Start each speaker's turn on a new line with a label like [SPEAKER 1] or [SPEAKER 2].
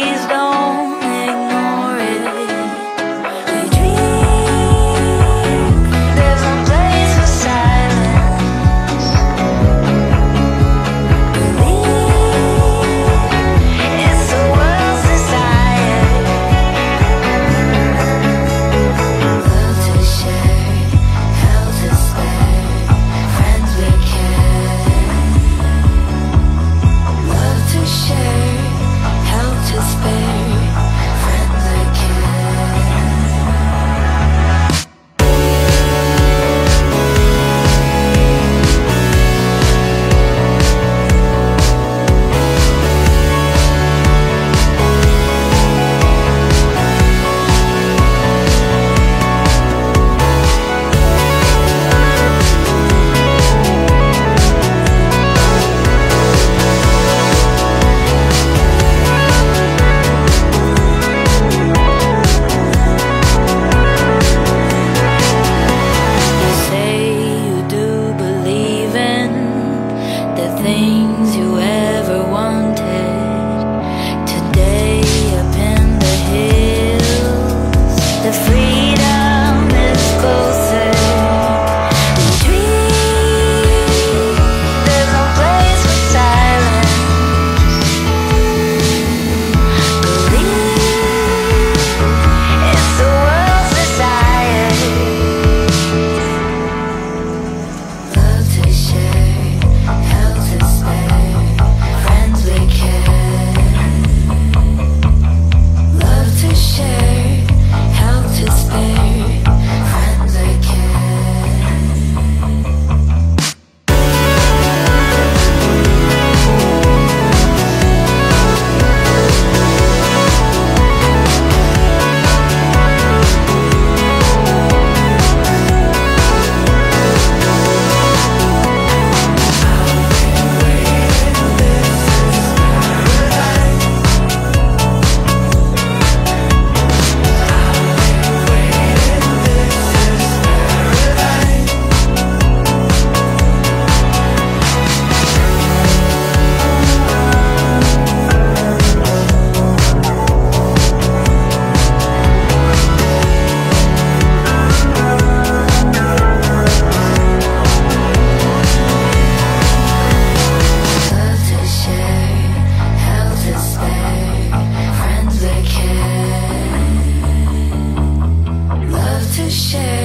[SPEAKER 1] please don't share